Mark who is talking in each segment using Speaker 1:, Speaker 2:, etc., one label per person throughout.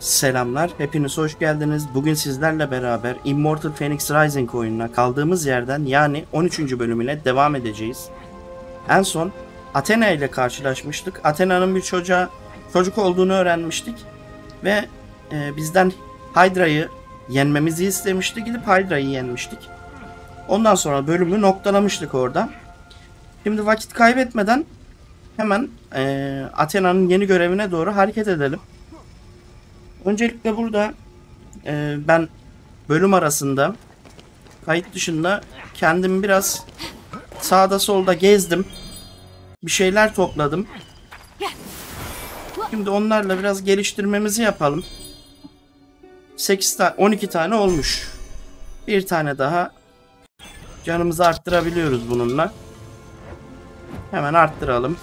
Speaker 1: Selamlar, hepiniz hoş geldiniz. Bugün sizlerle beraber Immortal Phoenix Rising oyununa kaldığımız yerden yani 13. bölümüne devam edeceğiz. En son Athena ile karşılaşmıştık. Athena'nın bir çocuğa çocuk olduğunu öğrenmiştik ve e, bizden Hydra'yı yenmemizi istemişti. Gidip Hydra'yı yenmiştik. Ondan sonra bölümü noktalamıştık orada. Şimdi vakit kaybetmeden hemen e, Athena'nın yeni görevine doğru hareket edelim. Öncelikle burada e, ben bölüm arasında kayıt dışında kendimi biraz sağda solda gezdim. Bir şeyler topladım. Şimdi onlarla biraz geliştirmemizi yapalım. 8 ta 12 tane olmuş. Bir tane daha canımızı arttırabiliyoruz bununla. Hemen arttıralım.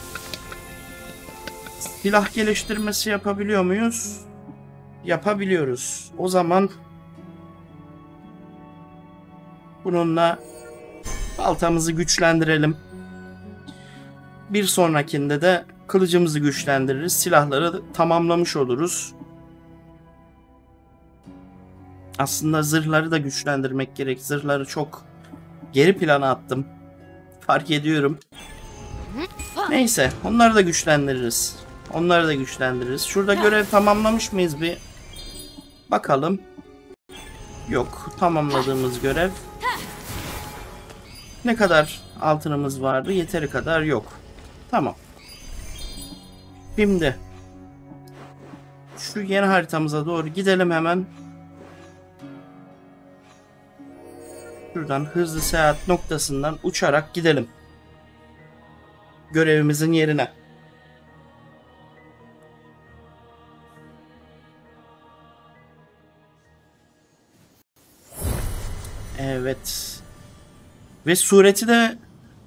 Speaker 1: Silah geliştirmesi yapabiliyor muyuz? Yapabiliyoruz. O zaman bununla baltamızı güçlendirelim. Bir sonrakinde de kılıcımızı güçlendiririz. Silahları tamamlamış oluruz. Aslında zırhları da güçlendirmek gerek. Zırhları çok geri plana attım. Fark ediyorum. Neyse onları da güçlendiririz. Onları da güçlendiririz. Şurada görev tamamlamış mıyız bir bakalım. Yok tamamladığımız görev. Ne kadar altınımız vardı? Yeteri kadar yok. Tamam. Şimdi şu yeni haritamıza doğru gidelim hemen. Şuradan hızlı seyahat noktasından uçarak gidelim. Görevimizin yerine. Evet. Ve sureti de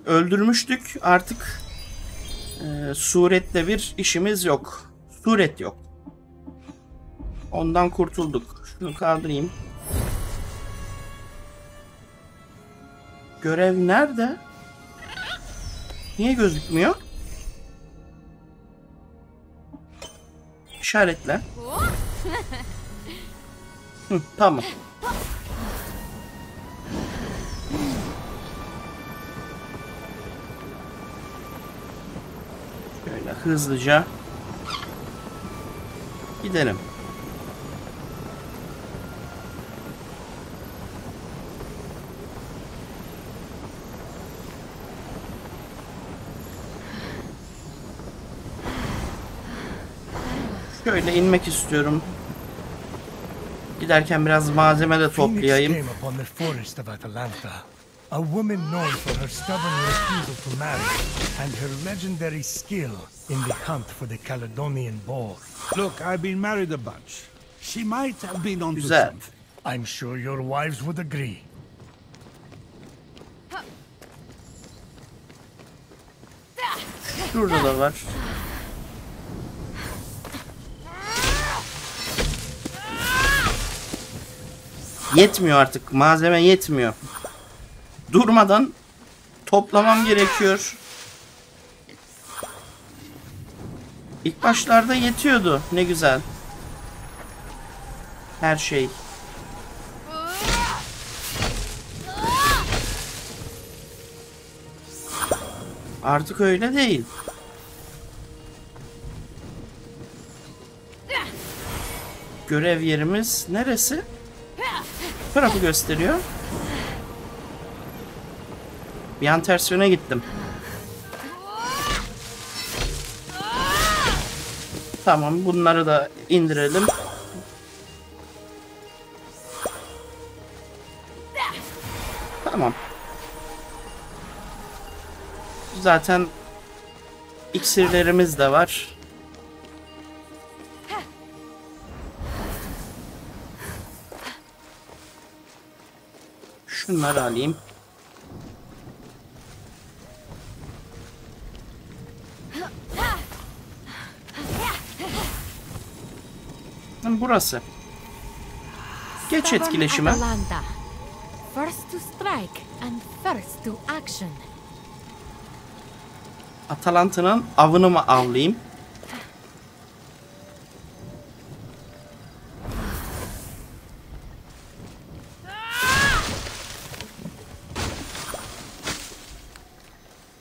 Speaker 1: öldürmüştük. Artık e, suretle bir işimiz yok. Suret yok. Ondan kurtulduk. Şunu kaldırayım. Görev nerede? Niye gözükmüyor? İşaretle. Hı, tamam. Hızlıca gidelim. Şöyle inmek istiyorum. Giderken biraz malzeme de toplayayım.
Speaker 2: A woman known for her stubborn refusal to marry and her legendary skill in the hunt for the Caledonian boar.
Speaker 3: Look, I've been married a bunch. She might have been on to
Speaker 1: Güzel.
Speaker 3: something.
Speaker 2: I'm sure your wives would agree.
Speaker 1: Şurada da var. Yetmiyor artık. Malzeme yetmiyor. Durmadan toplamam gerekiyor. İlk başlarda yetiyordu. Ne güzel. Her şey. Artık öyle değil. Görev yerimiz neresi? Tarafı gösteriyor. Bir an ters yöne gittim. Tamam bunları da indirelim. Tamam. Zaten iksirlerimiz de var. Şunları alayım. burası. Geç etkileşime. Atalanta'nın avını mı avlayayım?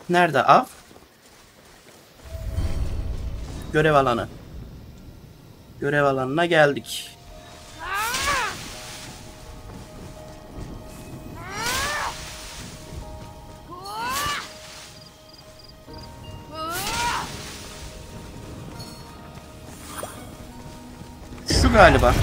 Speaker 1: Nerede av? Görev alanı. Görev alanına geldik. Şu galiba.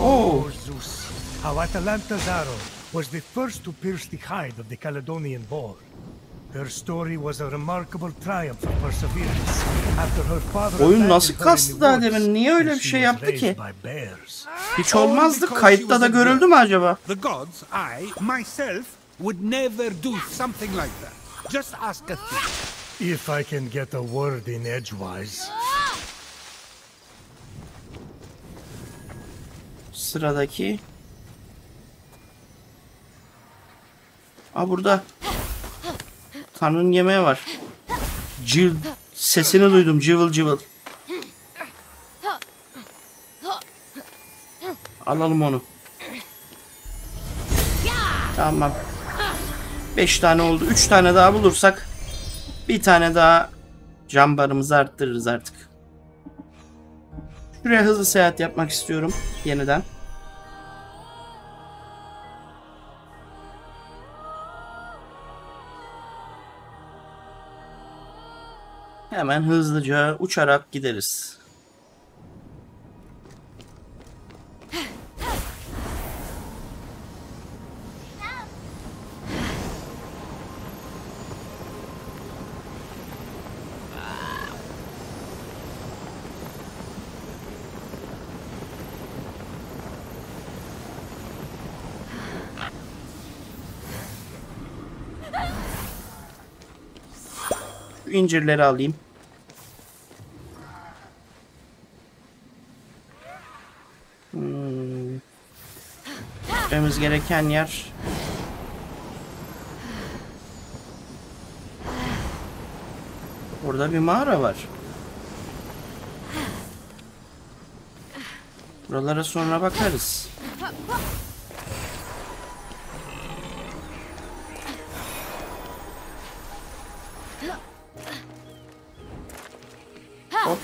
Speaker 1: Oh.
Speaker 2: Zeus, how Atalanta's arrow was the first to pierce the hide of the Caledonian boar? Her story was a remarkable triumph of perseverance after her father
Speaker 1: Oyun nasıl kastı daha demin? Niye öyle bir şey yaptı ki? Hiç olmazdı. Kayıtta da görüldü mü acaba?
Speaker 3: The gods, I, myself, would never do something like that. Just ask a thief.
Speaker 2: If I can get a word in edgewise.
Speaker 1: Sıradaki. Aa burada. Tanrı'nın yemeği var. Cıv sesini duydum cıvıl cıvıl. Alalım onu. Tamam. 5 tane oldu. 3 tane daha bulursak bir tane daha cam barımızı arttırırız artık. Şuraya hızlı seyahat yapmak istiyorum yeniden. Hemen hızlıca uçarak gideriz. İncirleri alayım. Gitmemiz gereken yer. Burada bir mağara var. Buralara sonra bakarız. Hop.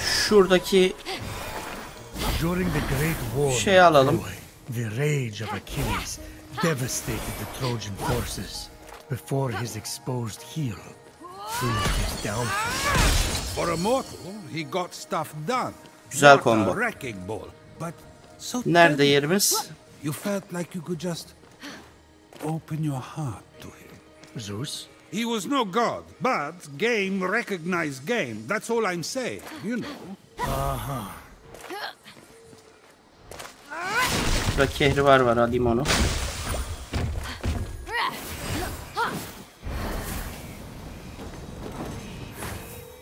Speaker 1: Şuradaki
Speaker 2: During the Great War of
Speaker 1: Şey alalım.
Speaker 2: The rage of Achilles devastated the Trojan forces before his exposed heel proved his downfall.
Speaker 3: For a mortal, he got stuff done.
Speaker 1: Güzel combo.
Speaker 3: A wrecking ball, but so
Speaker 1: nerede
Speaker 3: tender.
Speaker 1: yerimiz?
Speaker 3: You felt like you could just open your heart to him.
Speaker 2: Zeus?
Speaker 3: He was no god, but game recognized game. That's all I'm saying, you know.
Speaker 1: Şurada kehribar var alayım onu.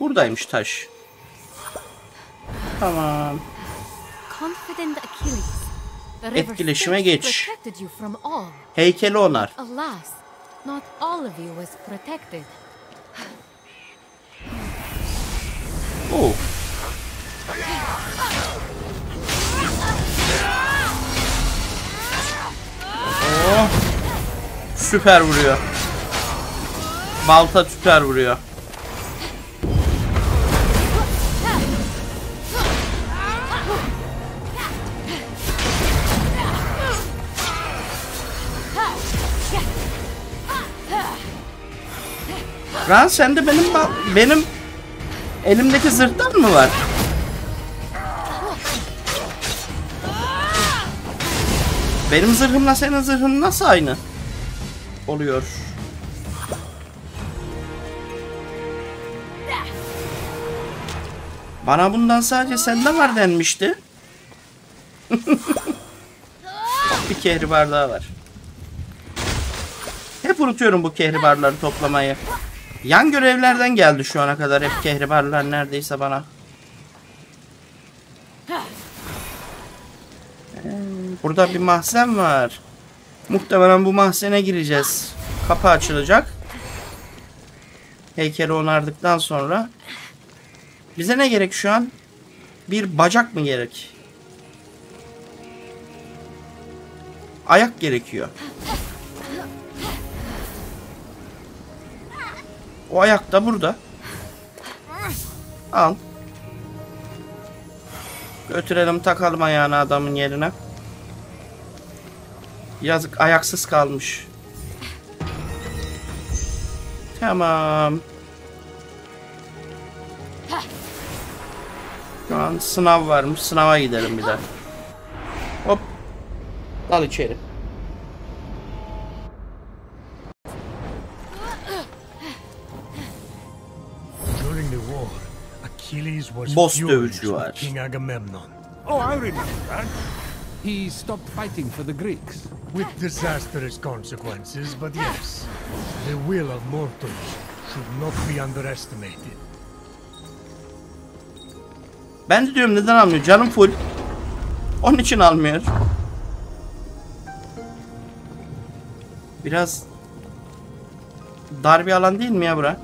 Speaker 1: Buradaymış taş. Tamam. Etkileşime geç. Heykeli onar.
Speaker 4: Alas,
Speaker 1: Oo. Süper vuruyor. Balta süper vuruyor. Ran sende benim benim elimdeki zırhtan mı var? Benim zırhımla senin zırhın nasıl aynı? Oluyor. Bana bundan sadece sende var denmişti. bir kehribar daha var. Hep unutuyorum bu kehribarları toplamayı. Yan görevlerden geldi şu ana kadar hep kehribarlar neredeyse bana. Burada bir mahzen var. Muhtemelen bu mahzene gireceğiz. Kapı açılacak. Heykeli onardıktan sonra. Bize ne gerek şu an? Bir bacak mı gerek? Ayak gerekiyor. O ayak da burada. Al. Götürelim takalım ayağını adamın yerine. Yazık ayaksız kalmış. Tamam. Şu an sınav varmış. Sınava gidelim bir daha. Hop. Dal içeri.
Speaker 2: During the war,
Speaker 1: Boss dövüşü var.
Speaker 2: with King Agamemnon.
Speaker 3: Oh, I remember that. He stopped fighting for the Greeks.
Speaker 2: With disastrous consequences, but yes, the will of mortals should not be underestimated.
Speaker 1: Ben de diyorum neden almıyor? Canım full. Onun için almıyor. Biraz dar bir alan değil mi ya bura?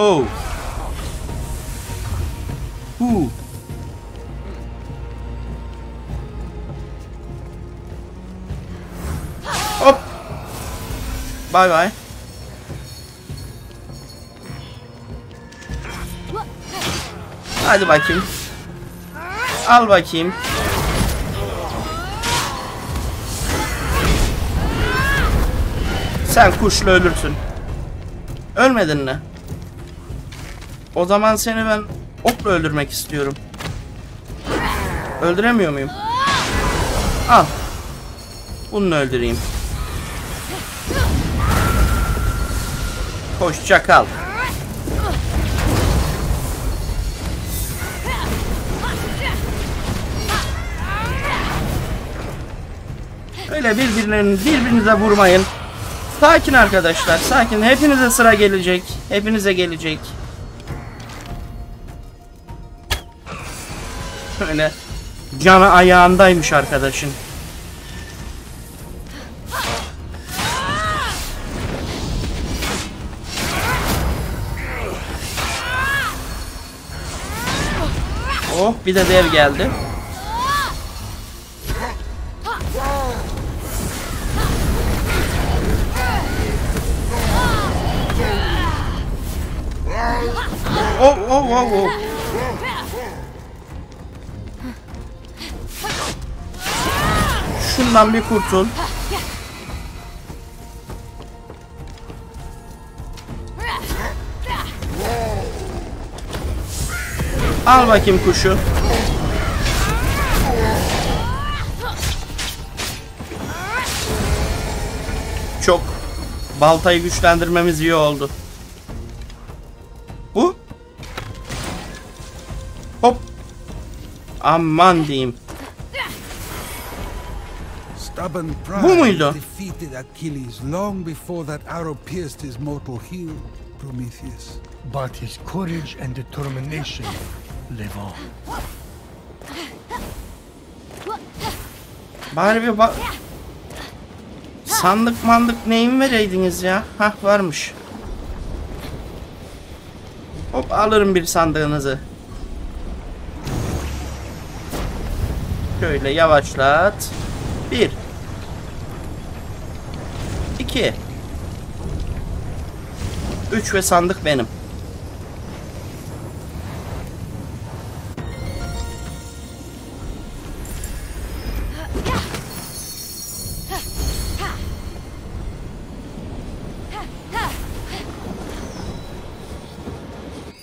Speaker 1: Oh. Huu. Hop. Bay bay. Hadi bakayım. Al bakayım. Sen kuşla ölürsün. Ölmedin mi? O zaman seni ben okla öldürmek istiyorum. Öldüremiyor muyum? Al. Bunu öldüreyim. Hoşça kal. Öyle birbirlerini birbirinize vurmayın. Sakin arkadaşlar, sakin. Hepinize sıra gelecek. Hepinize gelecek. Öyle canı ayağındaymış arkadaşın. Oh bir de dev geldi. Oh oh oh oh. Şundan bir kurtul. Al bakayım kuşu. Çok baltayı güçlendirmemiz iyi oldu. Bu? Hop. Aman diyeyim.
Speaker 3: Heel, Prometheus.
Speaker 2: But his courage and determination live on.
Speaker 1: Bari bir bak. Sandık mandık neyin vereydiniz ya? Hah varmış. Hop alırım bir sandığınızı. Şöyle yavaşlat. Bir. İki. Üç ve sandık benim.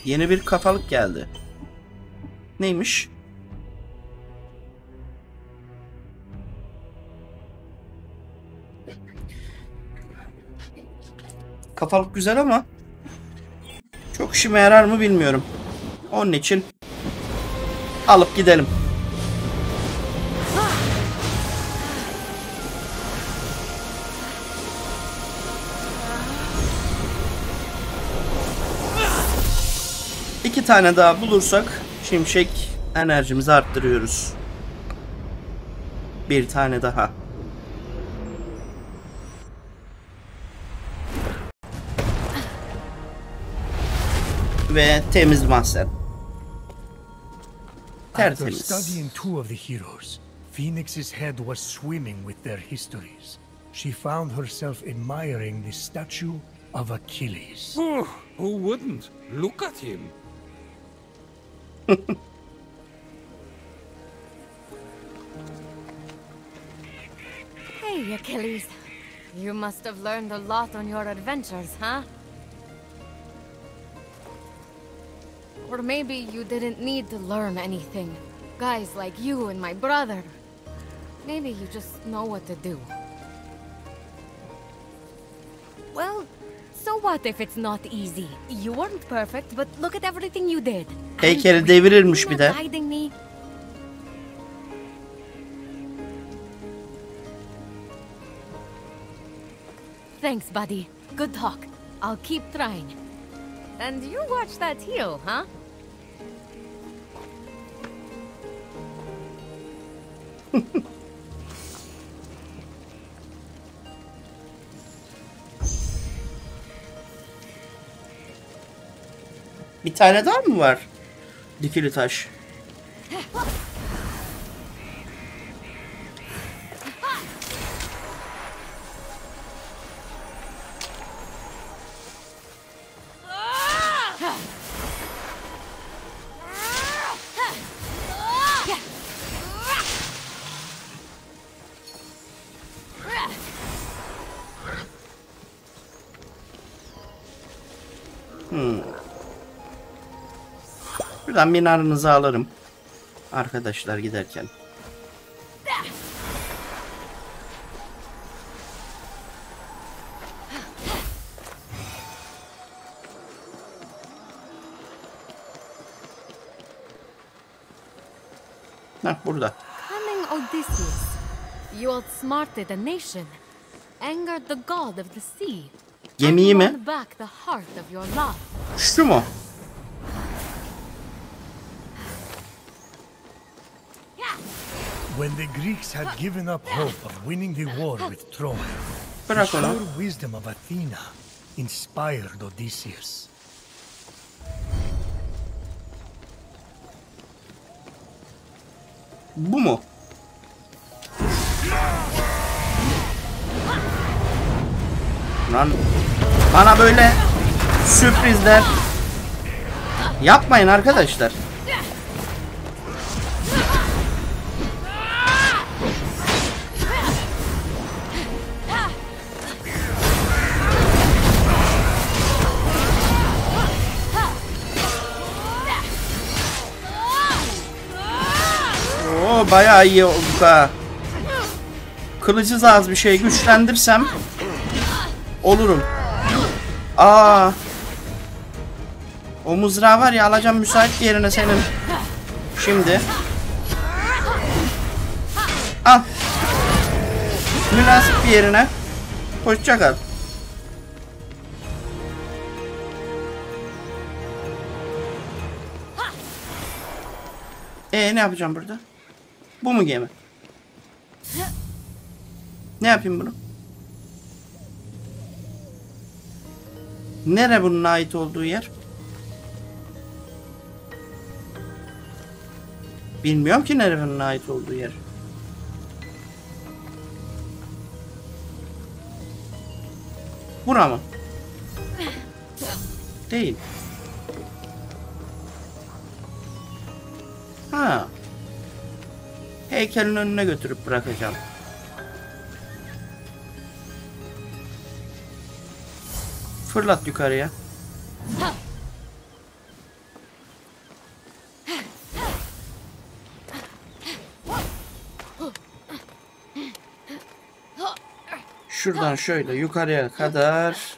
Speaker 1: Yeni bir kafalık geldi. Neymiş? Kafalık güzel ama çok işime yarar mı bilmiyorum. Onun için alıp gidelim. İki tane daha bulursak şimşek enerjimizi arttırıyoruz. Bir tane daha. Ve temiz mahzen.
Speaker 2: After studying two of the heroes, Phoenix's head was swimming with their histories. She found herself admiring the statue of Achilles.
Speaker 3: Oh, who wouldn't? Look at him.
Speaker 4: Hey, Achilles. You must have learned a lot on your adventures, huh? Or maybe you didn't need to learn anything. Guys like you and my brother. Maybe you just know what to do. Well, so what if it's not easy? You weren't perfect, but look at everything you did.
Speaker 1: Heykeli
Speaker 4: And
Speaker 1: devirilmiş bir de.
Speaker 4: guiding me. Thanks, buddy. Good talk. I'll keep trying. And you watch that heel, huh?
Speaker 1: Bir tane daha mı var? Dikili taş. Buradan bir narınızı alırım. Arkadaşlar giderken. Heh, burada.
Speaker 4: Cunning Odysseus, you outsmarted a nation, angered the god of the sea,
Speaker 1: Gemiyi mi? Şu mu?
Speaker 2: When the Greeks had given up hope of winning the war with Troy, the sure wisdom of Athena inspired Odysseus.
Speaker 1: Bu mu? Lan bana böyle sürprizler yapmayın arkadaşlar. Bayağı iyi oldu ha. Kılıcı az bir şey güçlendirsem olurum. Aa. O mızrağı var ya alacağım müsait bir yerine senin. Şimdi. Al. Münasip bir yerine. Hoşça kal. Ee ne yapacağım burada? Bu mu gemi? Ne yapayım bunu? Nere bunun ait olduğu yer? Bilmiyorum ki nere bunun ait olduğu yer. Bura mı? Değil. Ha. Heykelin önüne götürüp bırakacağım. Fırlat yukarıya. Şuradan şöyle yukarıya kadar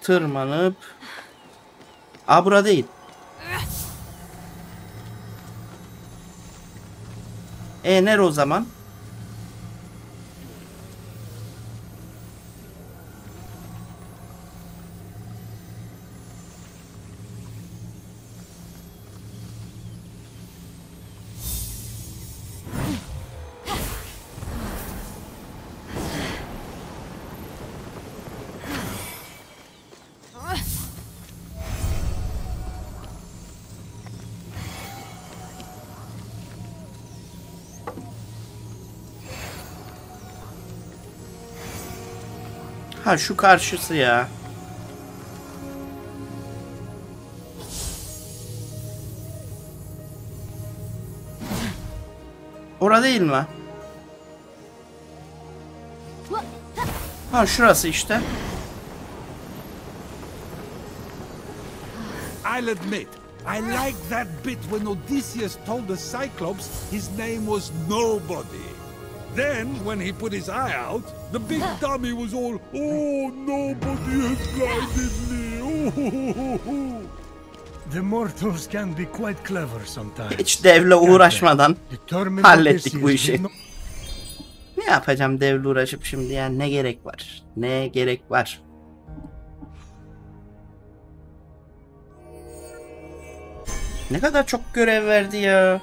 Speaker 1: tırmanıp Aa bura değil. E nere o zaman? Ha şu karşısı ya. Ora değil mi? Ha şurası işte.
Speaker 3: I'll admit, I liked that bit when Odysseus told the Cyclops his name was Nobody. Then, when he put his eye out, the big dummy was all, Oh, nobody has blinded me.
Speaker 2: The mortals can be quite clever sometimes.
Speaker 1: Hiç devle uğraşmadan hallettik bu işi. ne yapacağım devle uğraşıp şimdi yani ne gerek var? Ne gerek var? Ne kadar çok görev verdi ya.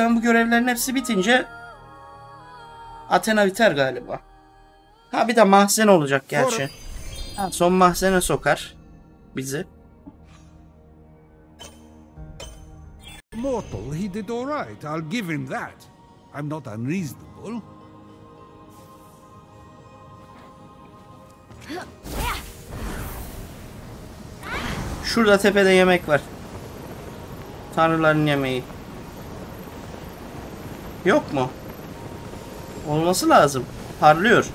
Speaker 1: Tamam bu görevlerin hepsi bitince Athena biter galiba. Ha bir de mahzen olacak gerçi. Ha, son mahzene sokar bizi.
Speaker 3: Mortal, he did all right. I'll give him that. I'm not unreasonable.
Speaker 1: Şurada tepede yemek var. Tanrıların yemeği. Yok mu? Olması lazım. Parlıyor.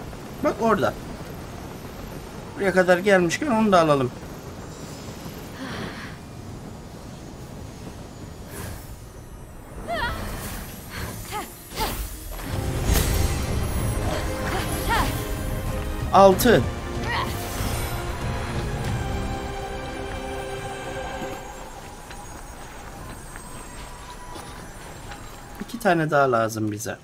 Speaker 1: Bak orada. Buraya kadar gelmişken onu da alalım. Altı. Tane daha lazım bize.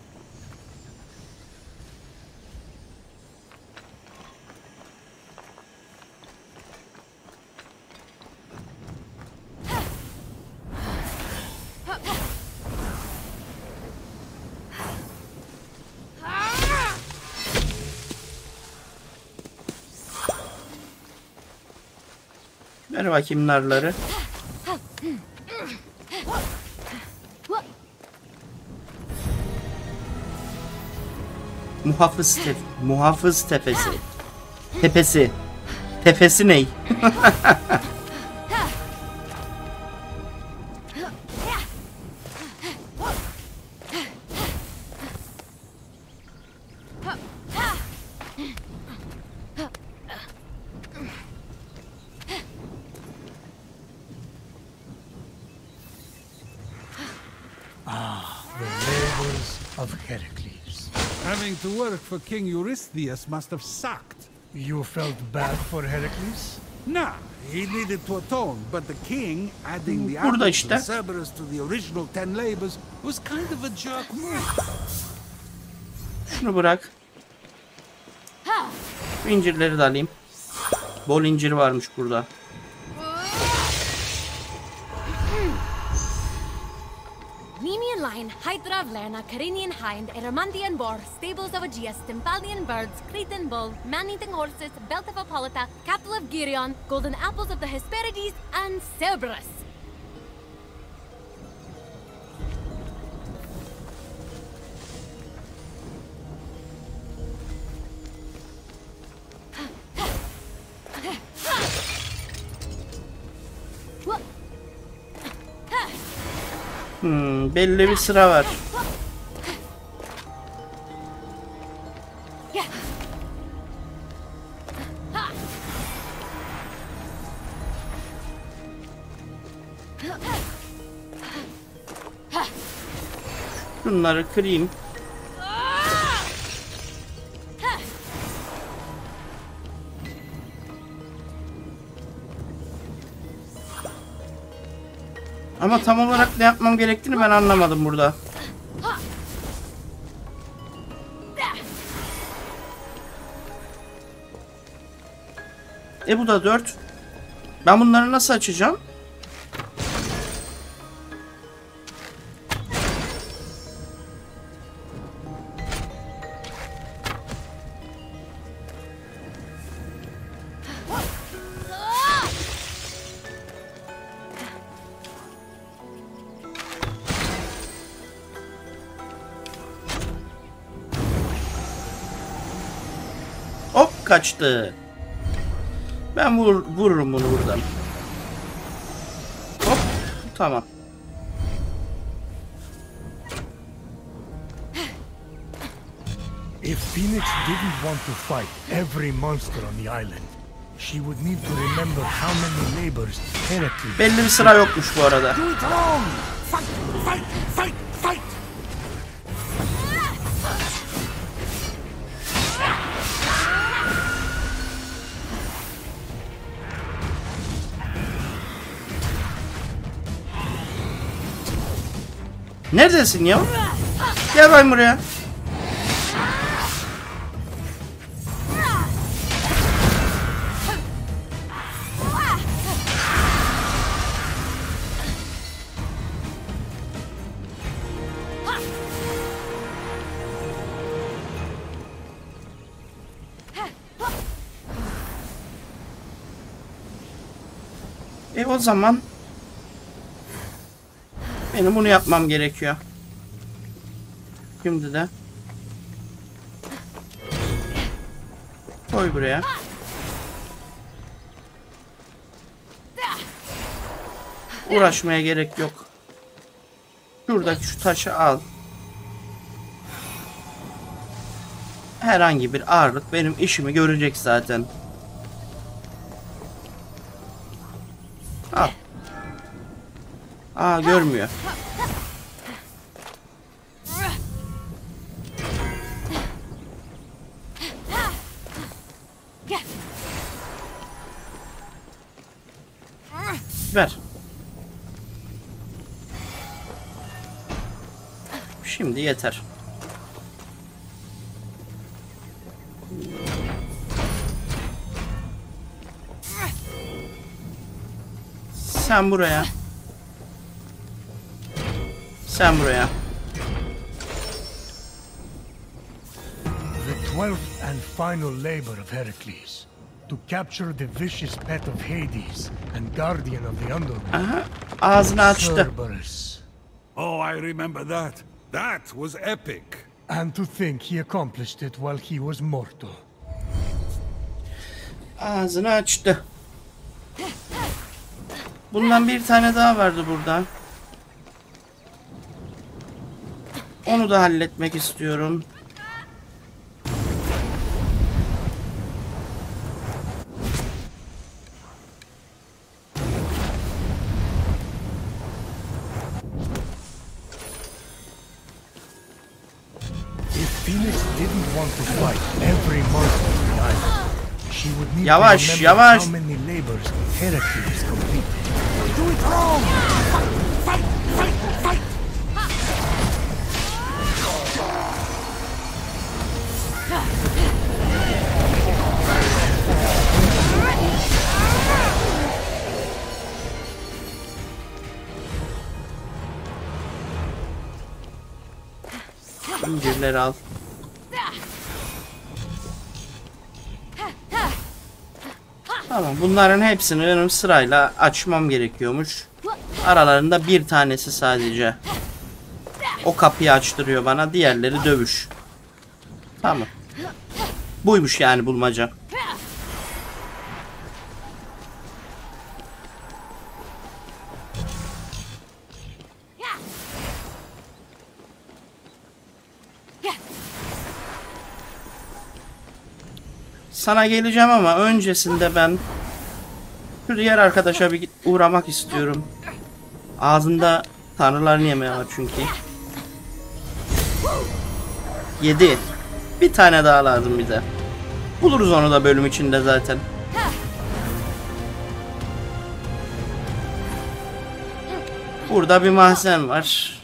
Speaker 1: Ver bakayım narları. Muhafız tep muhafız tepesi. Tepesi. Tepesi ney?
Speaker 3: for King Eurystheus must have sucked.
Speaker 2: You felt bad for Heracles?
Speaker 3: Nah, he needed to atone, but the king, adding the
Speaker 1: Burada işte.
Speaker 3: Cerberus to the original ten labors, was kind of a jerk move.
Speaker 1: Şunu bırak. İncirleri de alayım. Bol incir varmış burada.
Speaker 4: Hydra Lerna, Carinian hind, Eremantian boar, stables of Aegeus, Tympalian birds, Cretan bull, man-eating horses, belt of Hippolyta, capital of Geryon, golden apples of the Hesperides, and Cerberus.
Speaker 1: Belli bir sıra var. Bunları kırayım. Ama tam olarak ne yapmam gerektiğini ben anlamadım burada. E bu da 4. Ben bunları nasıl açacağım? Kaçtı. Ben vur, vururum bunu buradan. Hop. Tamam.
Speaker 2: If Phoenix didn't want to fight every monster on the island, she would need to remember how many Heracles
Speaker 1: Belli bir sıra yokmuş bu arada.
Speaker 3: Fight! Fight!
Speaker 1: Neredesin ya? Gel bakayım buraya. E o zaman benim bunu yapmam gerekiyor. Şimdi de koy buraya. Uğraşmaya gerek yok. Şuradaki şu taşı al. Herhangi bir ağırlık benim işimi görecek zaten. Al. Aa görmüyor. Şimdi yeter. Sen buraya. Sen buraya.
Speaker 2: The twelfth and final labor of Heracles. To capture the vicious pet of Hades and guardian of the underworld,
Speaker 1: Aha, ağzını açtı.
Speaker 2: Cerberus.
Speaker 3: Oh, I remember that. That was epic.
Speaker 2: And to think he accomplished it while he was mortal.
Speaker 1: Ağzını açtı. Bundan bir tane daha vardı burada. Onu da halletmek istiyorum.
Speaker 2: Fight!
Speaker 3: Fight!
Speaker 1: İncirleri al. Tamam bunların hepsini benim sırayla açmam gerekiyormuş. Aralarında bir tanesi sadece. O kapıyı açtırıyor bana. Diğerleri dövüş. Tamam. Buymuş yani bulmaca. Sana geleceğim ama öncesinde ben şu diğer arkadaşa bir uğramak istiyorum. Ağzında tanrıların yemeği var çünkü. Yedi. Bir tane daha lazım bize. Buluruz onu da bölüm içinde zaten. Burada bir mahzen var.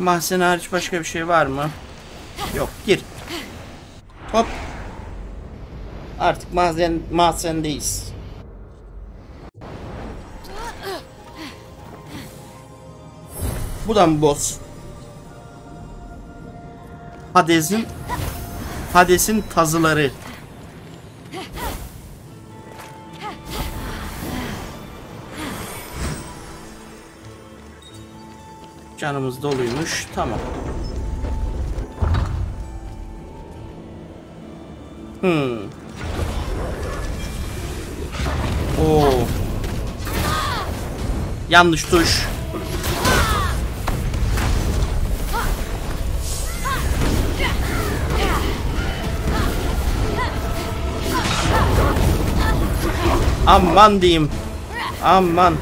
Speaker 1: Mahzen hariç başka bir şey var mı? Yok gir. Hop. Artık mahzen mahzendeyiz. Bu da mı boss? Hades'in Hades'in tazıları. Canımız doluymuş. Tamam. Hmm. Oo. Yanlış tuş. Aman diyeyim. Aman.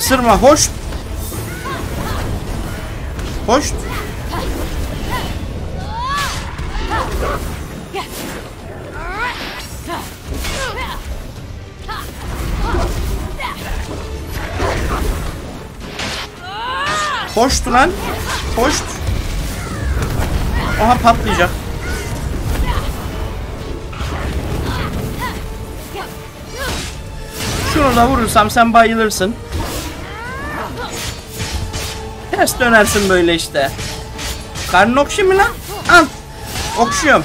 Speaker 1: Isırma hoş. Hoş. Hoştu lan. Hoşt. Aha patlayacak. Şunu da vurursam sen bayılırsın. Ters dönersin böyle işte. Karnın okşayayım mı lan? Al. Okşuyorum.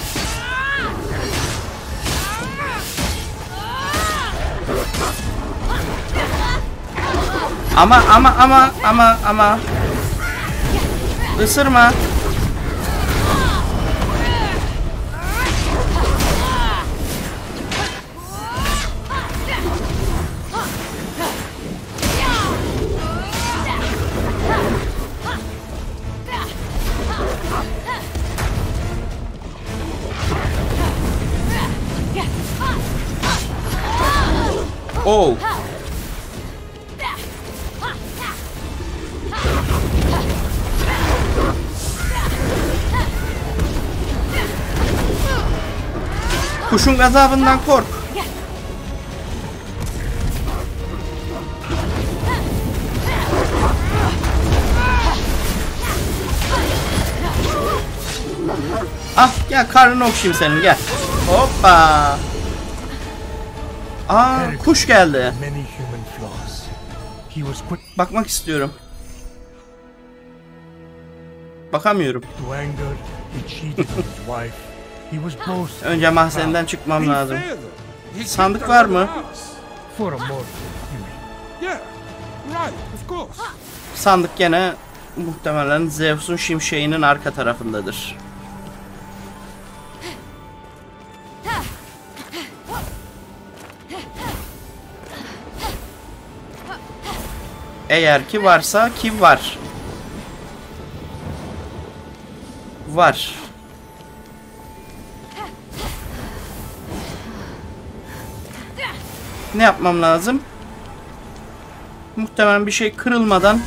Speaker 1: Ama ama ama ama ama Isırma. Oh. Kuşun gazabından kork. Ah gel karnını okşayayım senin gel. Hoppa. Aa kuş geldi. Bakmak istiyorum. Bakamıyorum. Önce mahzenden çıkmam lazım. Sandık var mı? Sandık gene muhtemelen Zeus'un şimşeğinin arka tarafındadır. Eğer ki varsa ki var. Var. Ne yapmam lazım? Muhtemelen bir şey kırılmadan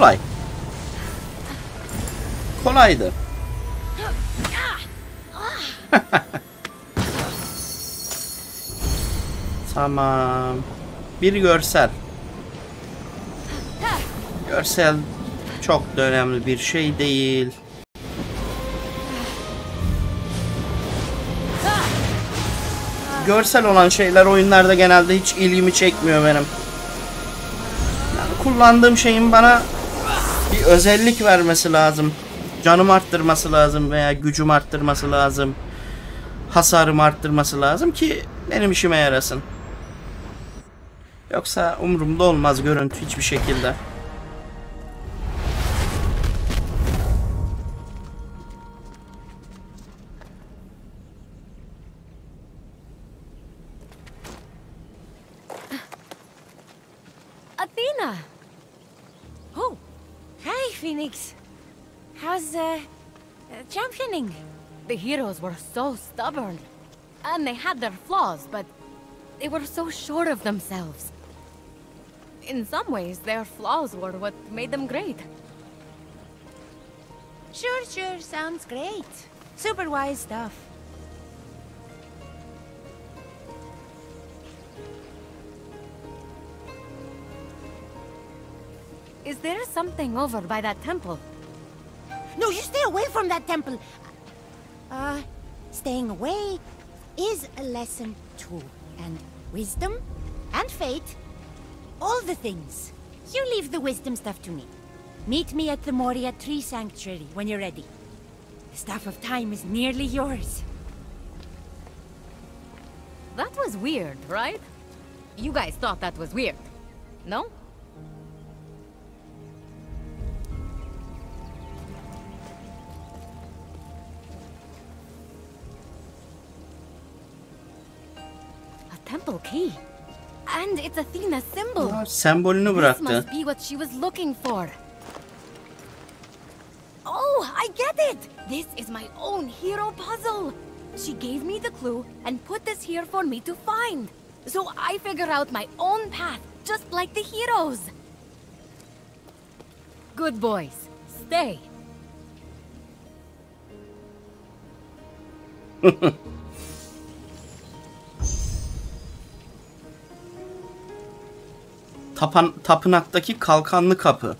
Speaker 1: kolay. Kolaydı. tamam. Bir görsel. Görsel çok da önemli bir şey değil. Görsel olan şeyler oyunlarda genelde hiç ilgimi çekmiyor benim. Yani kullandığım şeyin bana bir özellik vermesi lazım. Canım arttırması lazım veya gücüm arttırması lazım. Hasarımı arttırması lazım ki benim işime yarasın. Yoksa umurumda olmaz görüntü hiçbir şekilde.
Speaker 4: Heroes were so stubborn. And they had their flaws, but they were so sure of themselves. In some ways, their flaws were what made them great.
Speaker 5: Sure, sure, sounds great. Super wise stuff.
Speaker 4: Is there something over by that temple?
Speaker 5: No, you stay away from that temple. Uh, staying away is a lesson too. And wisdom and fate. All the things. You leave the wisdom stuff to me. Meet me at the Moria Tree Sanctuary when you're ready. The Staff of Time is nearly yours.
Speaker 4: That was weird, right? You guys thought that was weird. No? Temple key. And it's Athena's symbol.
Speaker 1: Aa, sembolünü
Speaker 4: This
Speaker 1: bıraktı.
Speaker 4: must be what she was looking for. Oh, I get it! This is my own hero puzzle. She gave me the clue and put this here for me to find. So I figure out my own path, just like the heroes. Good boys, stay.
Speaker 1: Tapan, tapınaktaki kalkanlı kapı.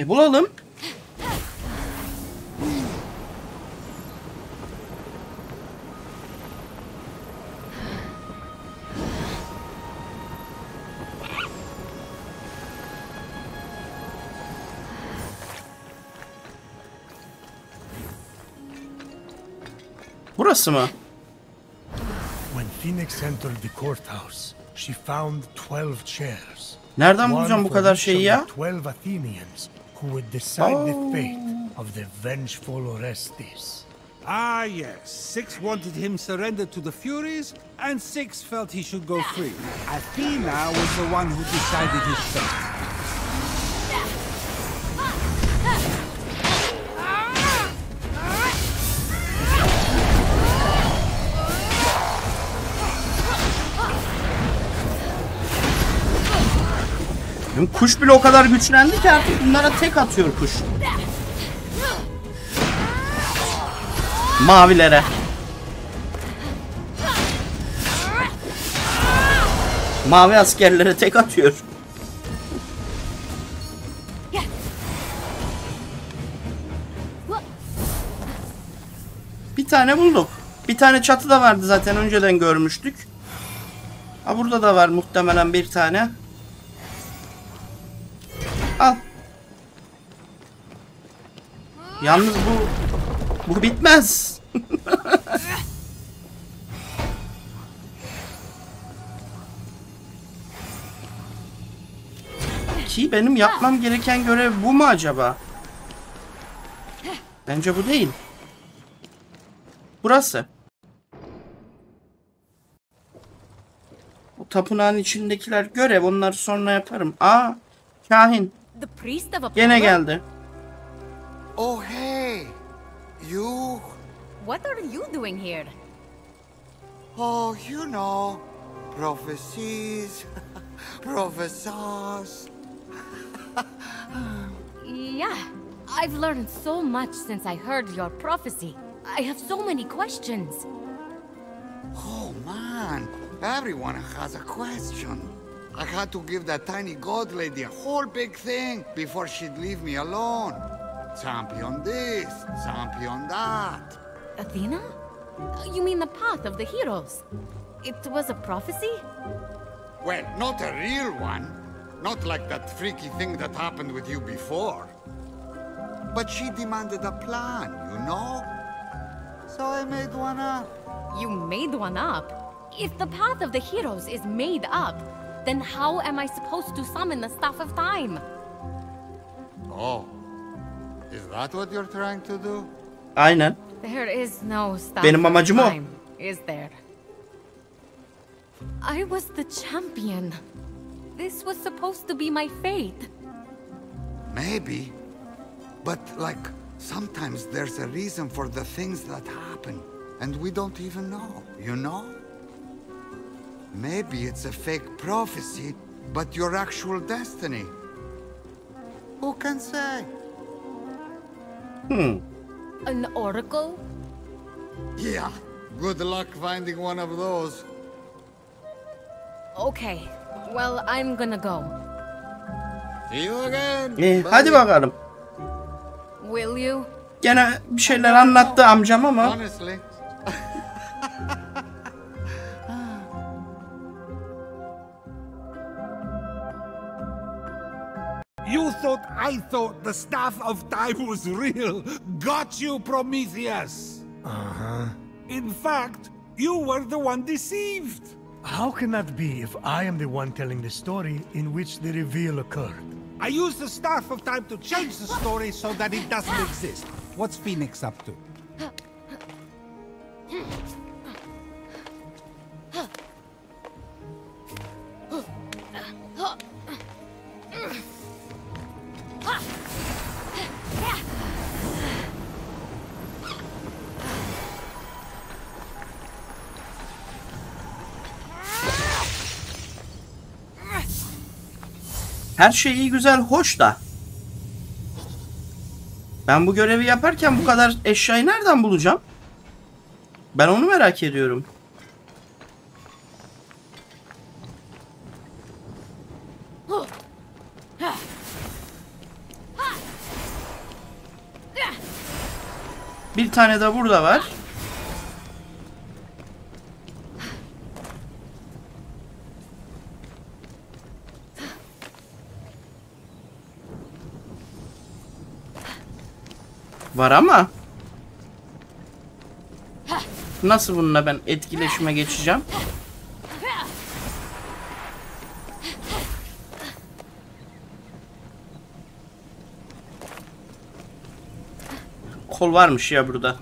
Speaker 1: E bulalım. Burası mı?
Speaker 2: When Phoenix entered the courthouse, she found 12 chairs.
Speaker 1: Nereden
Speaker 2: One
Speaker 1: bulacağım bu
Speaker 2: for
Speaker 1: kadar
Speaker 2: each
Speaker 1: şeyi ya?
Speaker 2: 12 Athenians who would decide the fate of the vengeful Orestes.
Speaker 3: Ah, yes. Six wanted him surrendered to the Furies, and six felt he should go free. Athena was the one who decided his fate.
Speaker 1: Kuş bile o kadar güçlendi ki artık bunlara tek atıyor kuş. Mavilere. Mavi askerlere tek atıyor. Bir tane bulduk. Bir tane çatı da vardı zaten önceden görmüştük. Ha burada da var muhtemelen bir tane. Yalnız bu bu bitmez. Ki benim yapmam gereken görev bu mu acaba? Bence bu değil. Burası. Bu tapınağın içindekiler görev. Onları sonra yaparım. Aa, kahin. Gene geldi.
Speaker 6: Oh?
Speaker 4: What are you doing here?
Speaker 6: Oh, you know, prophecies, professors.
Speaker 4: Yeah, I've learned so much since I heard your prophecy. I have so many questions.
Speaker 6: Oh, man, everyone has a question. I had to give that tiny god lady a whole big thing before she'd leave me alone. Champion this, champion that.
Speaker 4: Athena? Uh, you mean the path of the heroes? It was a prophecy?
Speaker 6: Well, not a real one. Not like that freaky thing that happened with you before. But she demanded a plan, you know? So I made one up.
Speaker 4: You made one up? If the path of the heroes is made up, then how am I supposed to summon the Staff of Time?
Speaker 6: Oh. Is that what you're trying to do?
Speaker 1: Aynen.
Speaker 4: There is no Staff
Speaker 1: Benim
Speaker 4: of. Time, is there? I was the champion. This was supposed to be my fate.
Speaker 6: Maybe. But, like, sometimes there's a reason for the things that happen, and we don't even know, you know? Maybe it's a fake prophecy, but your actual destiny. Who can say?
Speaker 1: Hmm.
Speaker 4: An oracle?
Speaker 6: Yeah. Good luck finding one of those.
Speaker 4: Okay. Well, I'm gonna go.
Speaker 6: See you again.
Speaker 1: İyi, hadi bakalım.
Speaker 4: Will you?
Speaker 1: Gene bir şeyler anlattı amcam ama
Speaker 6: Honestly.
Speaker 3: You thought I thought the Staff of Time was real. Got you, Prometheus.
Speaker 2: Uh-huh.
Speaker 3: In fact, you were the one deceived.
Speaker 2: How can that be if I am the one telling the story in which the reveal occurred?
Speaker 3: I used the Staff of Time to change the story so that it doesn't exist. What's Phoenix up to?
Speaker 1: her şey iyi güzel hoş da. Ben bu görevi yaparken bu kadar eşyayı nereden bulacağım? Ben onu merak ediyorum. Bir tane de burada var. Var ama Nasıl bununla ben etkileşime geçeceğim? Kol varmış ya burada.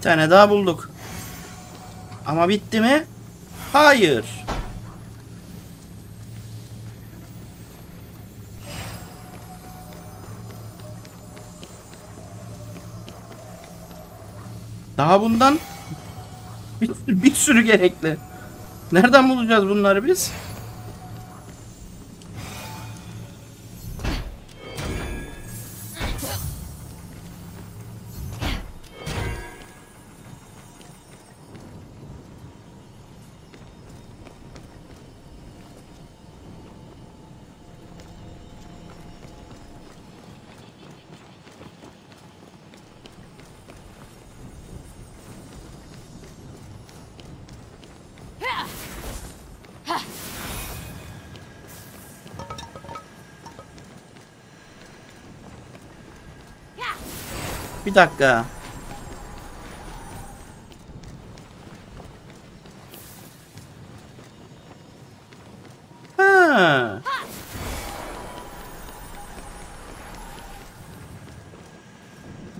Speaker 1: Tane daha bulduk. Ama bitti mi? Hayır. Daha bundan bir, bir sürü gerekli. Nereden bulacağız bunları biz? Bir dakika.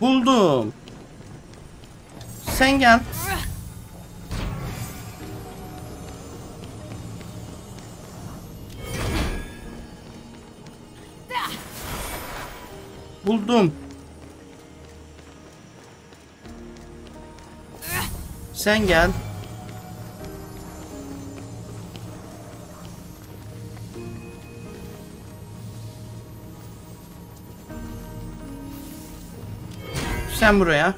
Speaker 1: Buldum. Sen gel. Buldum. Sen gel. Sen buraya.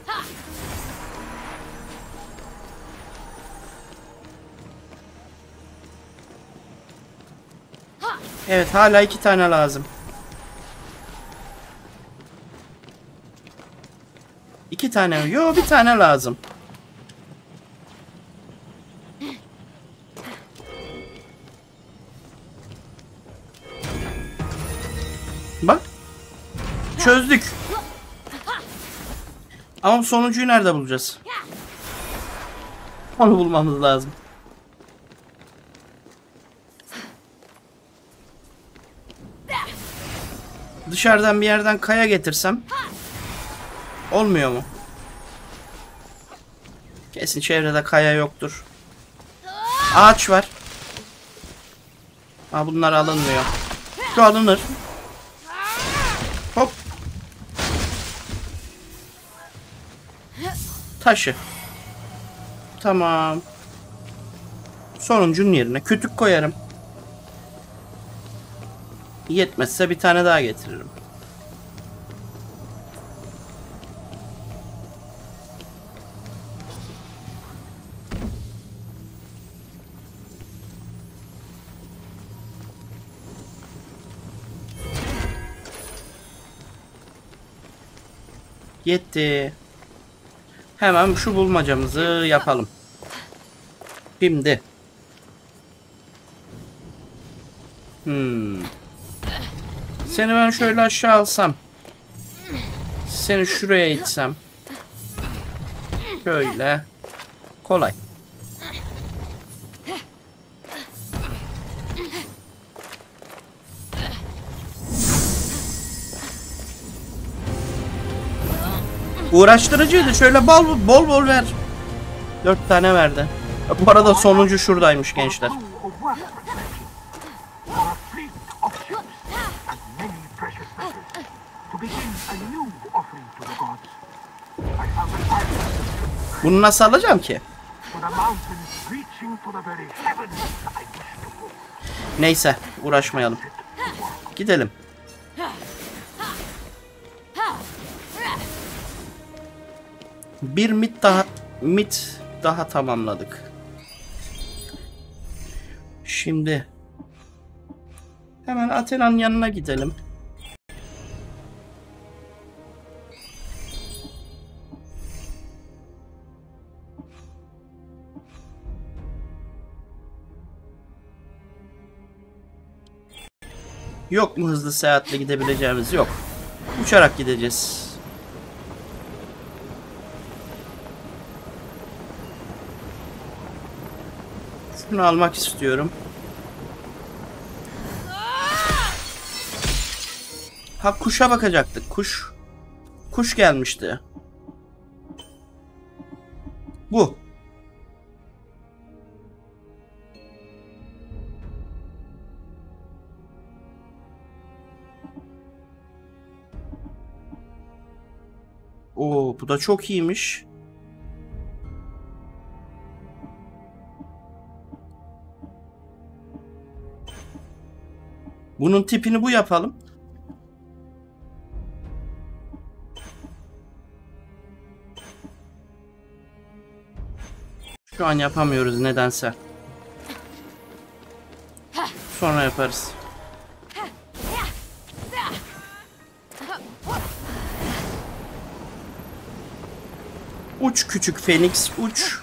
Speaker 1: Evet hala iki tane lazım. İki tane. Yo bir tane lazım. Bak. Çözdük. Ama sonuncuyu nerede bulacağız? Onu bulmamız lazım. Dışarıdan bir yerden kaya getirsem olmuyor mu? Kesin çevrede kaya yoktur. Ağaç var. Ha bunlar alınmıyor. Şu alınır. Hop. Taşı. Tamam. Sonuncunun yerine kütük koyarım. Yetmezse bir tane daha getiririm. Yetti. Hemen şu bulmacamızı yapalım. Şimdi. Hmm. Seni ben şöyle aşağı alsam. Seni şuraya itsem. Şöyle. Kolay. Uğraştırıcıydı. Şöyle bol bol bol ver. Dört tane verdi. Bu arada sonuncu şuradaymış gençler. Bunu nasıl alacağım ki?
Speaker 7: with a mountain
Speaker 1: Bir mit daha mit daha tamamladık. Şimdi hemen Athena'nın yanına gidelim. Yok mu hızlı seyahatle gidebileceğimiz? Yok. Uçarak gideceğiz. Şunu almak istiyorum. Ha kuşa bakacaktık. Kuş. Kuş gelmişti. Bu. Oo, bu da çok iyiymiş. Bunun tipini bu yapalım. Şu an yapamıyoruz nedense. Sonra yaparız. Uç küçük Phoenix uç.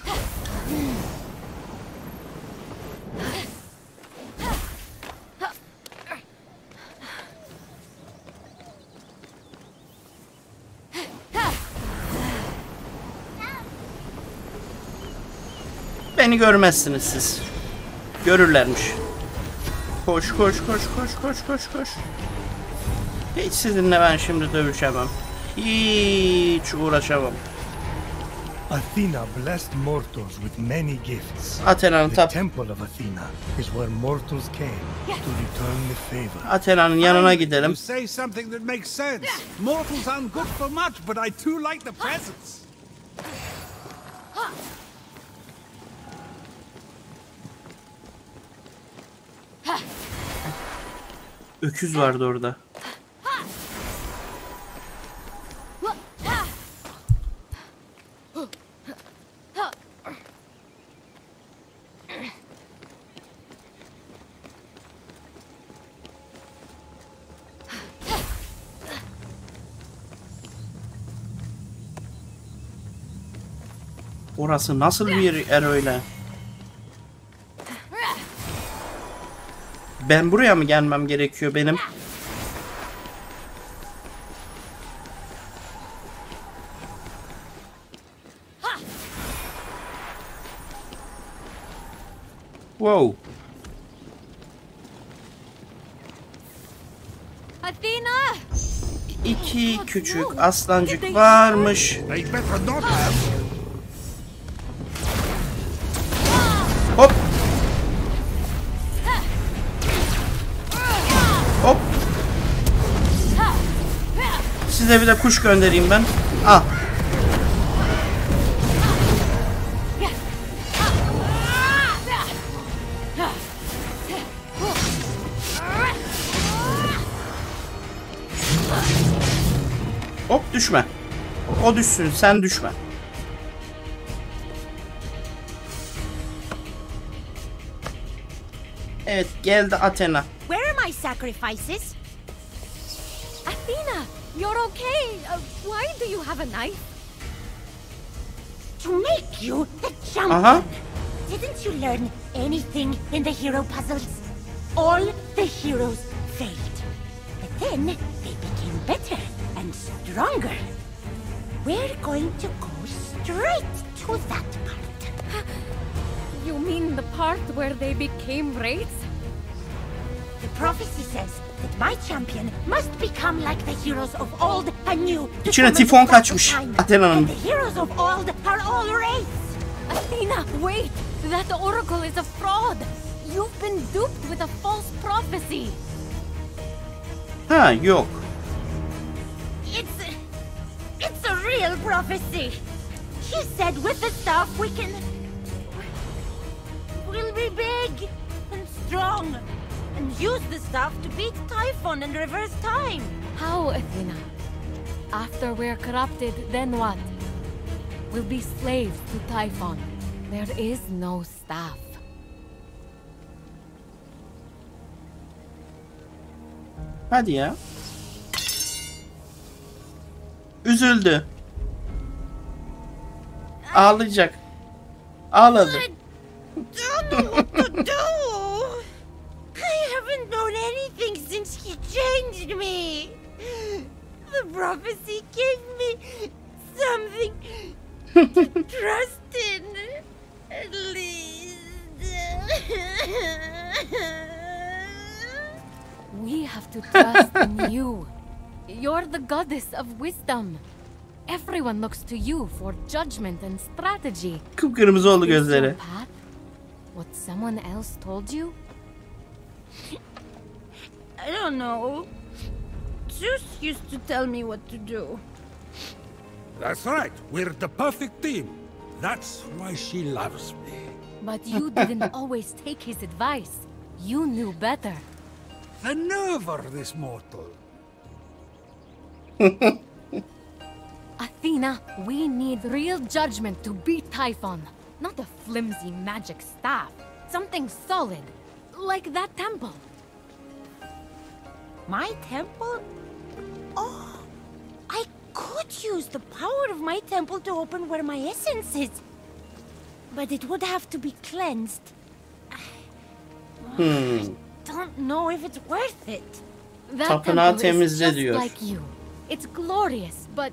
Speaker 1: Görmezsiniz siz. Görürlermiş. Koş koş koş koş koş koş koş. Hiç sizinle ben şimdi dövüşemem. Hiç uğraşamam.
Speaker 2: Athena blessed mortals with many gifts.
Speaker 1: Athena'nın
Speaker 2: The
Speaker 1: tap
Speaker 2: temple of Athena is where mortals came to return the favor.
Speaker 1: Athena'nın yanına gidelim.
Speaker 3: You say something that makes sense. Mortals aren't good for much, but I too like the presents.
Speaker 1: Öküz vardı orada. Orası nasıl bir yer öyle? Ben buraya mı gelmem gerekiyor benim? Wow. İki küçük aslancık varmış. Size bir de kuş göndereyim ben. Ah. Hop düşme. O düşsün sen düşme. Evet geldi Athena.
Speaker 5: Where are my sacrifices?
Speaker 4: You have a knife?
Speaker 5: To make you the champion.
Speaker 1: Aha.
Speaker 5: Didn't you learn anything in the hero puzzles? All the heroes failed. But then they became better and stronger. We're going to go straight to that part.
Speaker 4: You mean the part where they became wraiths?
Speaker 5: The prophecy says that my champion must become like the heroes of old and new. to
Speaker 1: İçine
Speaker 5: summon
Speaker 1: tifon
Speaker 5: the
Speaker 1: kaçmış
Speaker 5: time.
Speaker 1: Athena'nın.
Speaker 5: And the heroes of old are all wraiths.
Speaker 4: Athena, wait! That oracle is a fraud! You've been duped with a false prophecy!
Speaker 1: Ha yok.
Speaker 5: It's it's a real prophecy. She said with the staff we can we'll be big and strong and use the staff to beat Typhon and reverse time.
Speaker 4: How, Athena? After we're corrupted, then what? We'll be slaves to Typhon. There is no staff.
Speaker 1: Hadi ya. Üzüldü. Ağlayacak. Ağladı.
Speaker 5: what to do. I haven't known anything since he changed me. The prophecy gave me something to trust in, at least.
Speaker 4: We have to trust in you. You're the goddess of wisdom. Everyone looks to you for judgment and strategy.
Speaker 1: Kıpkırmızı oldu gözleri.
Speaker 4: what someone else told you?
Speaker 5: I don't know. Zeus used to tell me what to do.
Speaker 3: That's right. We're the perfect team. That's why she loves me.
Speaker 4: But you didn't always take his advice. You knew better.
Speaker 3: The nerve of this mortal.
Speaker 4: Athena, we need real judgment to beat Typhon. Not a flimsy magic staff. Something solid. Like that temple.
Speaker 5: My temple? Oh, I could use the power of my temple to open where my essence is. But it would have to be cleansed.
Speaker 1: Hmm.
Speaker 5: Don't know if it's worth it.
Speaker 4: That
Speaker 1: Tapınağı
Speaker 4: temple is
Speaker 1: temizle
Speaker 4: just
Speaker 1: diyor.
Speaker 4: like you. It's glorious, but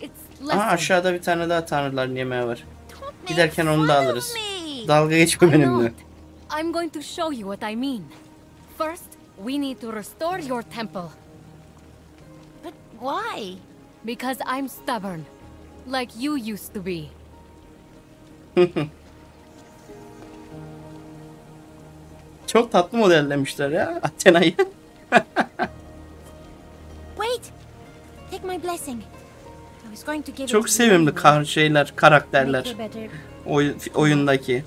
Speaker 4: it's less.
Speaker 1: Aa aşağıda bir tane daha tanrıların yemeği var. Giderken onu da alırız. Dalga geçme
Speaker 4: I'm
Speaker 1: benimle.
Speaker 4: I'm going to show you what I mean. First, we need to restore your temple.
Speaker 5: But why?
Speaker 4: Because I'm stubborn. Like you used to be.
Speaker 1: Çok tatlı modellemişler ya Athena'yı.
Speaker 5: Wait. Take my blessing. I was going to give
Speaker 1: Çok sevimli kar şeyler, karakterler oy- oyundaki.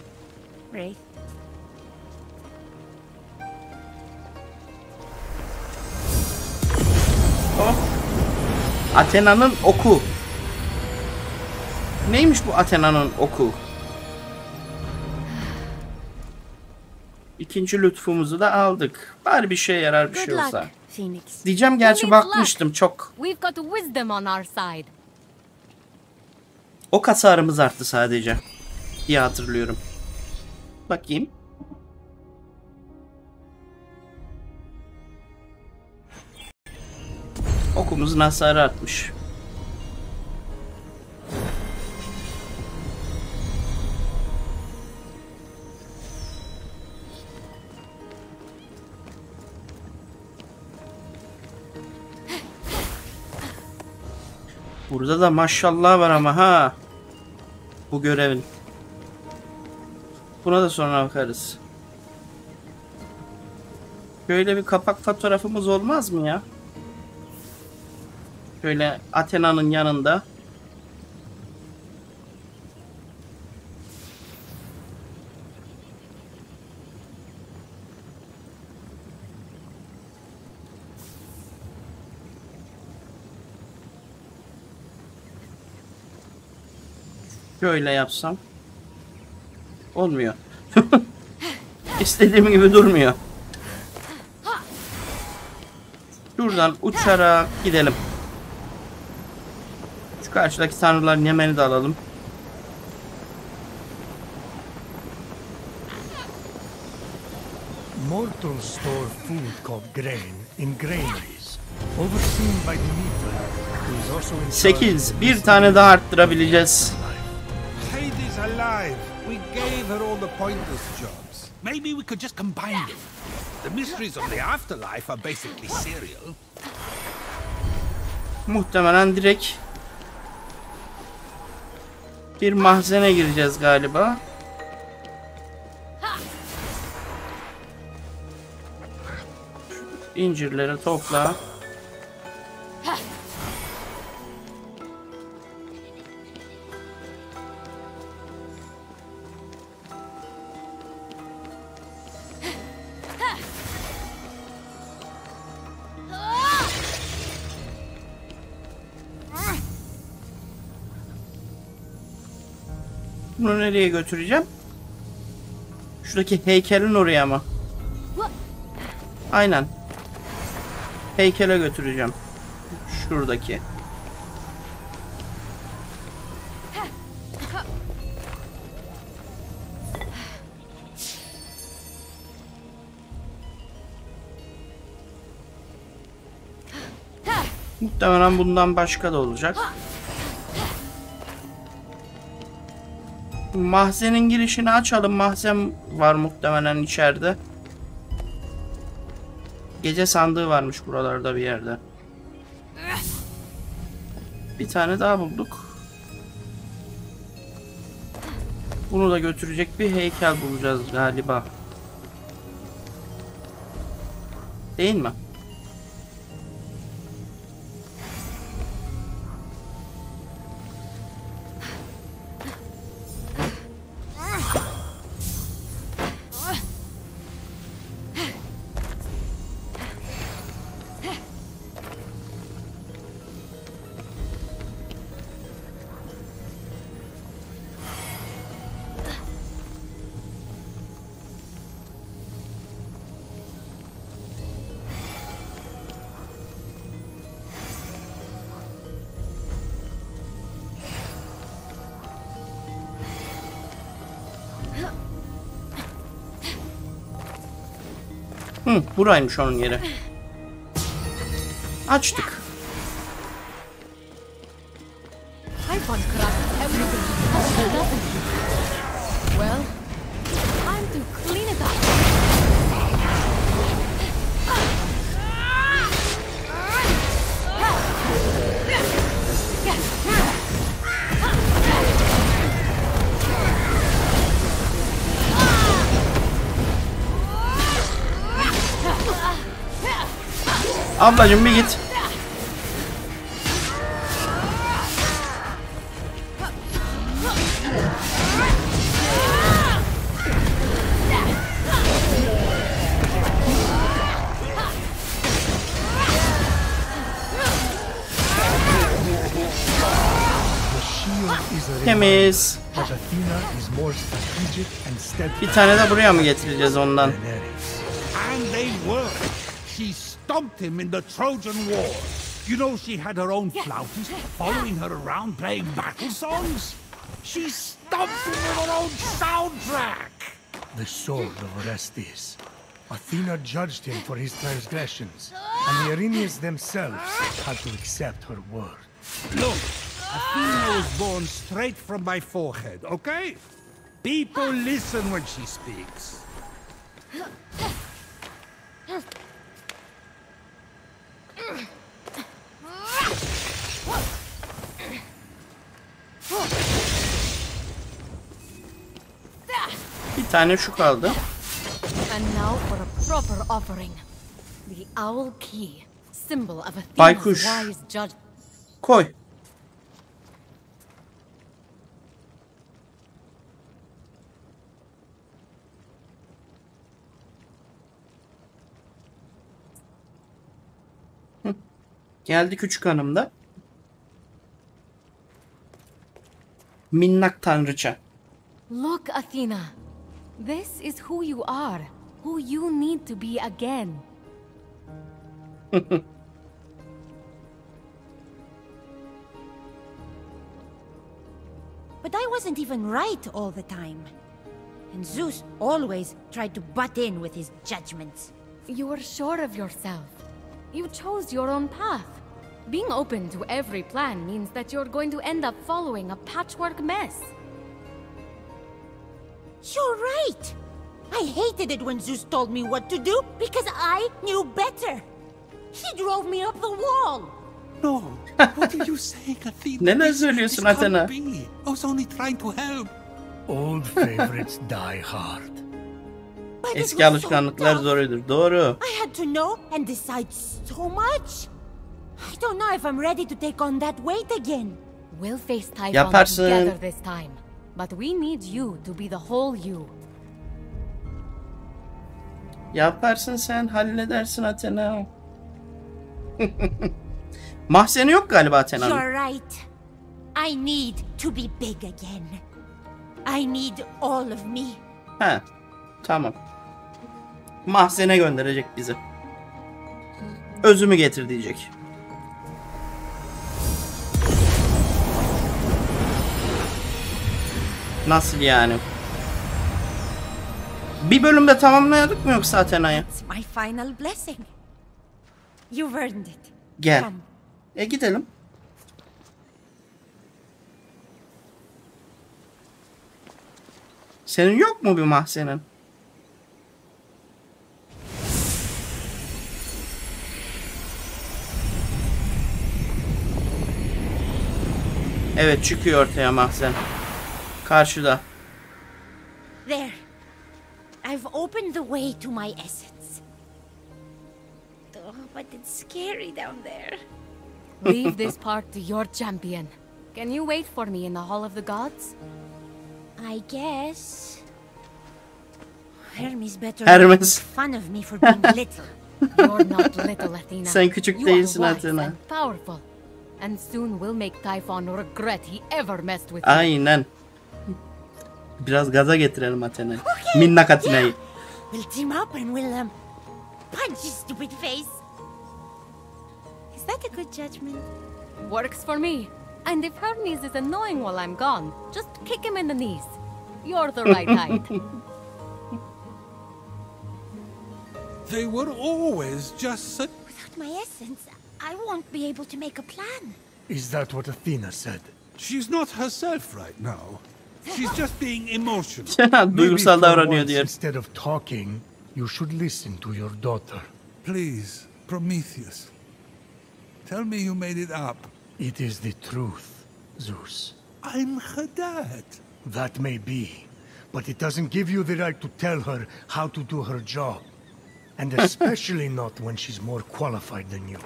Speaker 5: Wraith.
Speaker 1: Athena'nın oku. Neymiş bu Athena'nın oku? İkinci lütfumuzu da aldık. Bari bir şey yarar bir şey olsa. Diyeceğim gerçi bakmıştım çok. Ok hasarımız arttı sadece. diye hatırlıyorum. Bakayım. Okumuzun hasarı artmış. Burada da maşallah var ama ha. Bu görevin. Buna da sonra bakarız. Böyle bir kapak fotoğrafımız olmaz mı ya? Şöyle Athena'nın yanında. Şöyle yapsam. Olmuyor. İstediğim gibi durmuyor. Şuradan uçarak gidelim. Karşıdaki tanrıların yemeni de alalım.
Speaker 2: Mortals store food called grain in granaries, overseen by Demeter, who is also in charge
Speaker 1: 8.
Speaker 2: of the
Speaker 1: Bir tane daha arttırabileceğiz.
Speaker 3: Hades alive. We gave her all the pointless jobs. Maybe we could just combine them. The mysteries of the afterlife are basically serial.
Speaker 1: Muhtemelen direkt bir mahzene gireceğiz galiba. İncirleri topla. Nereye götüreceğim? Şuradaki heykelin oraya mı? Aynen. Heykele götüreceğim. Şuradaki. Muhtemelen bundan başka da olacak. Mahzenin girişini açalım. Mahzen var muhtemelen içeride. Gece sandığı varmış buralarda bir yerde. Bir tane daha bulduk. Bunu da götürecek bir heykel bulacağız galiba. Değil mi? Buraymış onun yeri. Açtık. Ablacım bir git. Temiz. Bir tane de buraya mı getireceğiz ondan?
Speaker 3: Him in the Trojan War. You know she had her own flautist following her around playing battle songs? She stomped him with her own soundtrack.
Speaker 2: The sword of Orestes. Athena judged him for his transgressions, and the Erinyes themselves had to accept her word.
Speaker 3: Look, Athena was born straight from my forehead, okay? People listen when she speaks.
Speaker 1: Bir tane şu kaldı. Baykuş. Koy. Geldi küçük hanım da. Minnak tanrıça.
Speaker 4: Look, Athena. This is who you are, who you need to be again.
Speaker 5: But I wasn't even right all the time. And Zeus always tried to butt in with his judgments.
Speaker 4: You were sure of yourself. You chose your own path. Being open to every plan means that you're going to end up following a patchwork mess.
Speaker 5: You're right! I hated it when Zeus told me what to do because I knew better. He drove me up the wall.
Speaker 3: No. What are you saying, Athena?
Speaker 1: Neler
Speaker 3: This-
Speaker 1: söylüyorsun
Speaker 3: this can't
Speaker 1: Athena?
Speaker 3: be. I was only trying to help.
Speaker 2: Old favorites die hard.
Speaker 1: Eski alışkanlıklar
Speaker 5: tough.
Speaker 1: zorudur. Doğru.
Speaker 5: I had to know and decide so much. I don't know if I'm ready to take on that weight again.
Speaker 4: We'll face Typhon together this time. But we need you to be the whole you.
Speaker 1: Yaparsın sen halledersin Athena. Mahzeni yok galiba Athena'nın.
Speaker 5: You're right. I need to be big again. I need all of me.
Speaker 1: He. Tamam. Mahzene gönderecek bizi. Özümü getir diyecek. Nasıl yani? Bir bölümde tamamlayadık mı yoksa Athena'yı?
Speaker 5: It's my final blessing. You've earned it.
Speaker 1: Gel. E gidelim. Senin yok mu bir mahzenin? Evet çıkıyor ortaya mahzen. Karşıda.
Speaker 5: There. I've opened the way to my essence. Oh, but it's scary down there.
Speaker 4: Leave this part to your champion. Can you wait for me in the Hall of the Gods?
Speaker 5: I guess. Hermes better
Speaker 1: Hermes.
Speaker 5: make fun of me for being little.
Speaker 4: You're not little, Athena.
Speaker 1: Sen küçük
Speaker 4: you are
Speaker 1: değilsin
Speaker 4: wise
Speaker 1: Athena.
Speaker 4: and powerful. And soon we'll make Typhon regret he ever messed with you.
Speaker 1: Aynen. Biraz gaza getirelim Athena'yı. Minnak Athena'yı.
Speaker 5: We'll team up and we'll um punch his stupid face. Is that a good judgment?
Speaker 4: Works for me. And if Hermes is annoying while I'm gone, just kick him in the knees. You're the right height.
Speaker 3: They were always just such.
Speaker 5: Without my essence, I won't be able to make a plan.
Speaker 2: Is that what Athena said?
Speaker 3: She's not herself right now. She's just being emotional.
Speaker 1: Duygusal
Speaker 2: Maybe for
Speaker 1: davranıyor
Speaker 2: once,
Speaker 1: diye.
Speaker 2: Instead of talking, you should listen to your daughter.
Speaker 3: Please, Prometheus. Tell me you made it up.
Speaker 2: It is the truth, Zeus.
Speaker 3: I'm her dad.
Speaker 2: That may be, but it doesn't give you the right to tell her how to do her job. And especially not when she's more qualified than you.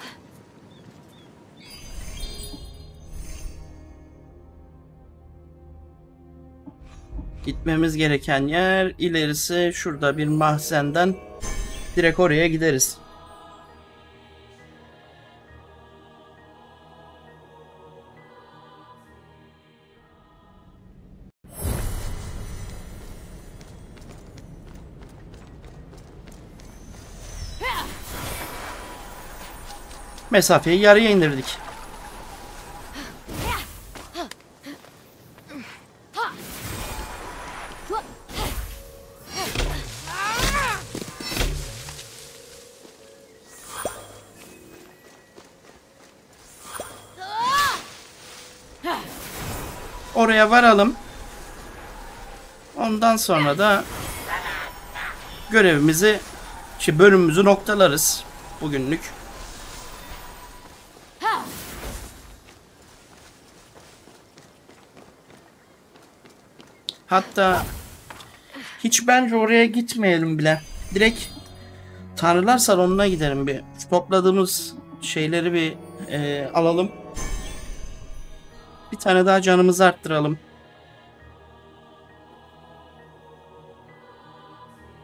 Speaker 1: Gitmemiz gereken yer ilerisi şurada bir mahzenden direkt oraya gideriz. Mesafeyi yarıya indirdik. Varalım. Ondan sonra da görevimizi, şey bölümümüzü noktalarız bugünlük. Hatta Hiç bence oraya gitmeyelim bile. Direkt Tanrılar Salonu'na gidelim bir. Topladığımız şeyleri bir e, alalım. Bir tane daha canımızı arttıralım.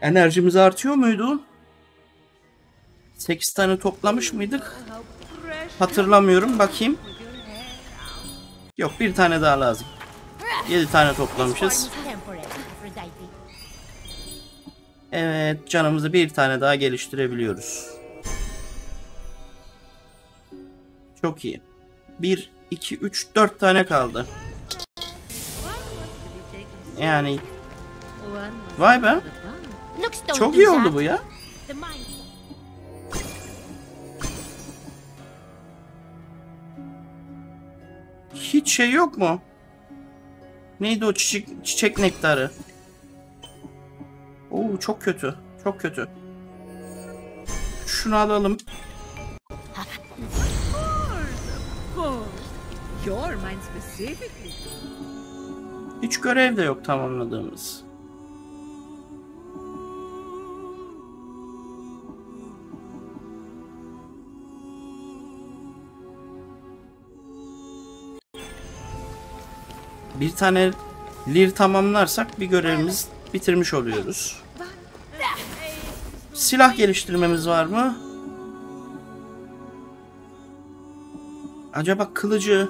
Speaker 1: Enerjimiz artıyor muydu? 8 tane toplamış mıydık? Hatırlamıyorum. Bakayım. Yok bir tane daha lazım. 7 tane toplamışız. Evet canımızı bir tane daha geliştirebiliyoruz. Çok iyi. 1, 2, 3, 4 tane kaldı. Yani vay be. Çok iyi oldu bu ya. Hiç şey yok mu? Neydi o çiçek, çiçek nektarı? Oo çok kötü. Çok kötü. Şunu alalım.
Speaker 8: Your mind specifically.
Speaker 1: Hiç görev de yok tamamladığımız. Bir tane lir tamamlarsak bir görevimiz bitirmiş oluyoruz. Silah geliştirmemiz var mı? Acaba kılıcı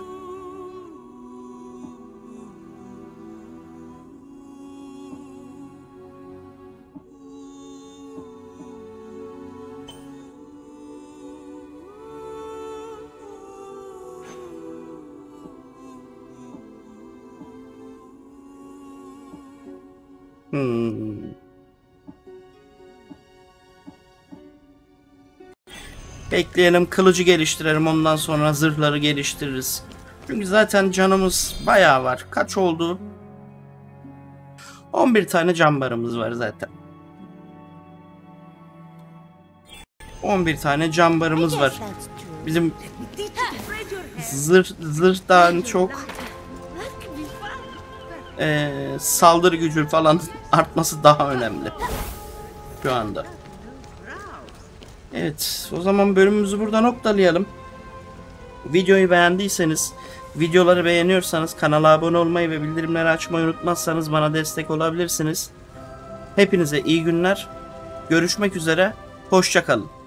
Speaker 1: Bekleyelim kılıcı geliştirelim ondan sonra zırhları geliştiririz. Çünkü zaten canımız bayağı var. Kaç oldu? 11 tane can barımız var zaten. 11 tane can barımız var. Bizim zırh zırhtan çok
Speaker 8: be fun.
Speaker 1: eee, saldırı gücü falan artması daha önemli. Şu anda. Evet, o zaman bölümümüzü burada noktalayalım. Videoyu beğendiyseniz, videoları beğeniyorsanız kanala abone olmayı ve bildirimleri açmayı unutmazsanız bana destek olabilirsiniz. Hepinize iyi günler. Görüşmek üzere. Hoşçakalın.